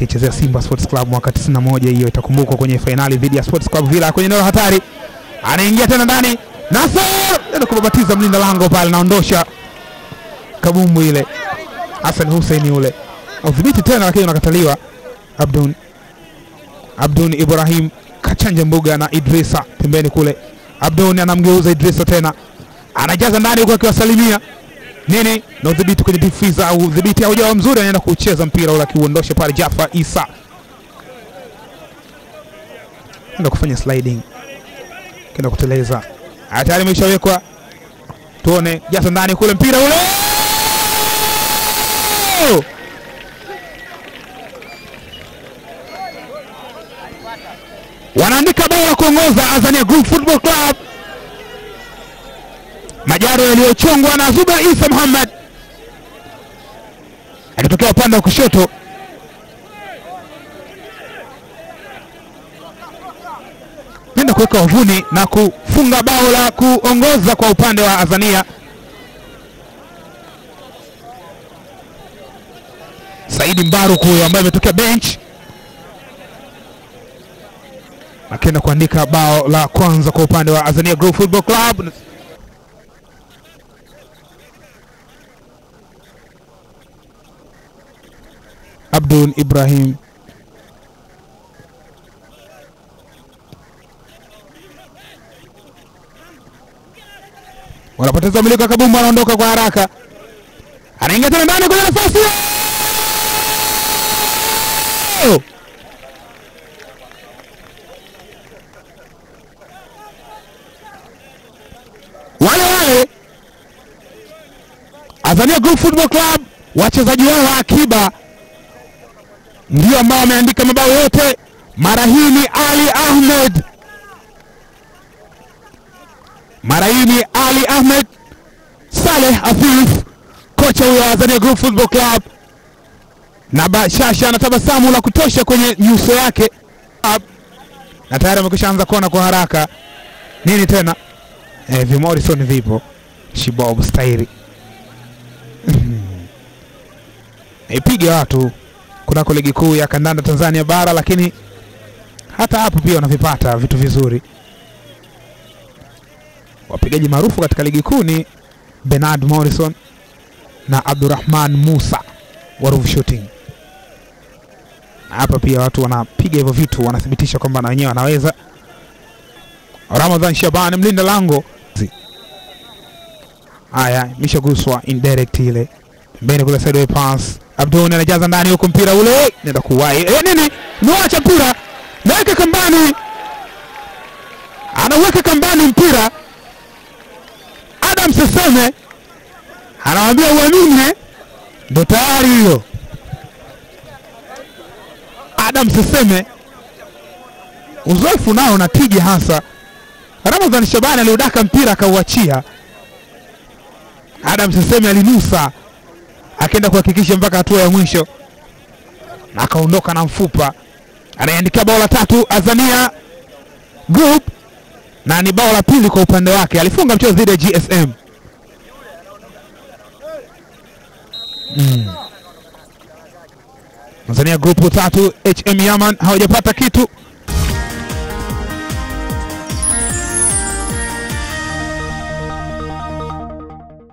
akichezea Simba Sports Club mwaka 91. Hiyo itakumbukwa kwenye fainali dhidi ya Sports Club Villa kwenye eneo hatari. Anaingia tena ndani, Nasser ndio kubabatiza mlinda lango pale, naondosha kabumbu ile. Hassan Hussein yule udhibiti tena, lakini unakataliwa. Abdun Abdun Ibrahim kachanja mbuga na Idrisa pembeni kule. Abdun anamgeuza Idrisa tena, anajaza ndani huko akiwasalimia nini na udhibiti kwenye difiza udhibiti haujawa mzuri, anaenda kucheza mpira ule akiuondosha pale. Jafar Isa enda kufanya sliding, kenda kuteleza, hatari imeshawekwa. Tuone jaza ndani kule, mpira ule wanaandika bao la kuongoza Azania Group Football Club. Majaro yaliyochongwa na Zuba Isa Muhammad akitokea upande wa kushoto, nenda kuweka uvuni na kufunga bao la kuongoza kwa upande wa Azania. Saidi Mbaruku huyo ambaye ametokea bench akienda kuandika bao la kwanza kwa upande wa Azania Group Football Club. Abdul Ibrahim. Wanapoteza umiliki wa kabumbu, anaondoka kwa haraka, anaingia tena ndani kwenye nafasi wale wale. Azania Group Football Club wachezaji wao wa akiba ndio ambao ameandika mabao yote. Mara hii ni Ali Ahmed, mara hii ni Ali Ahmed. Saleh Afif, kocha huyo wa Azania Group Football Club, na bashasha ana tabasamu la kutosha kwenye nyuso yake, na tayari amekwisha anza kona kwa haraka. Nini tena? Eh, vi Morrison vipo. Shibob stairi. Ipiga watu kunako ligi kuu ya kandanda Tanzania bara, lakini hata hapo pia wanavipata vitu vizuri. Wapigaji maarufu katika ligi kuu ni Bernard Morrison na Abdurrahman Musa wa Ruvu Shooting, hapa pia watu wanapiga hivyo vitu, wanathibitisha kwamba na wenyewe wanaweza. Ramadhan Shaban mlinda lango, haya imeshaguswa indirect ile pembeni kule sideway pass Abduni anajaza ndani huko, mpira ule nenda kuwahi e, nini mwacha Chapura naweka kambani, anaweka kambani mpira. Adam Seseme anawambia uamini, ndo tayari hiyo. Adam Seseme uzoefu nao na tija hasa. Ramadhan Shabani aliudaka mpira akauachia. Adam Seseme alinusa akaenda kuhakikisha mpaka hatua ya mwisho na akaondoka na mfupa. Anaandikia bao la tatu Azania Group na ni bao la pili kwa upande wake. Alifunga mchezo dhidi ya GSM. Mm. Azania Group tatu HM Yaman hawajapata kitu.